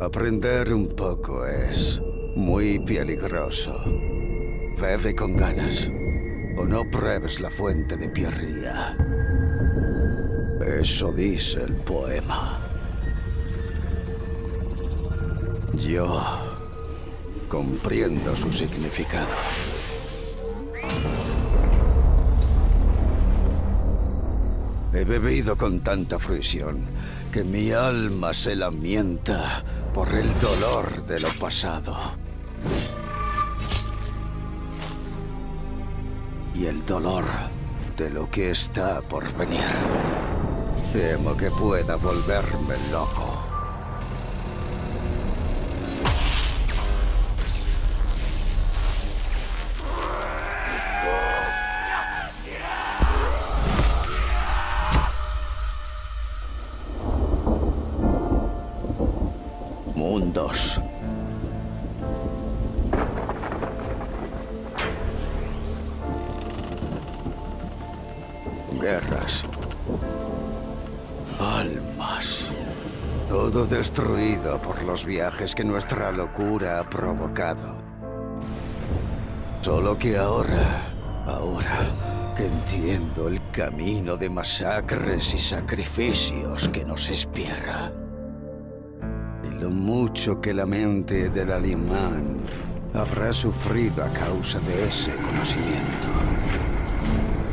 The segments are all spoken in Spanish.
Aprender un poco es muy peligroso. Bebe con ganas o no pruebes la fuente de Pierría. Eso dice el poema. Yo comprendo su significado. He bebido con tanta fruición que mi alma se lamenta por el dolor de lo pasado. Y el dolor de lo que está por venir. Temo que pueda volverme loco. Mundos. Guerras. Almas. Todo destruido por los viajes que nuestra locura ha provocado. Solo que ahora, ahora que entiendo el camino de masacres y sacrificios que nos espera. Lo mucho que la mente del alemán habrá sufrido a causa de ese conocimiento.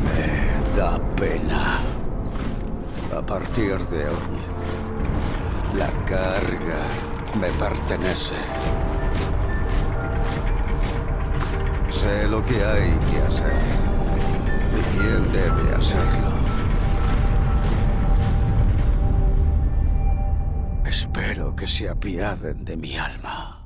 Me da pena. A partir de hoy, la carga me pertenece. Sé lo que hay que hacer y quién debe hacerlo. Espero que se apiaden de mi alma.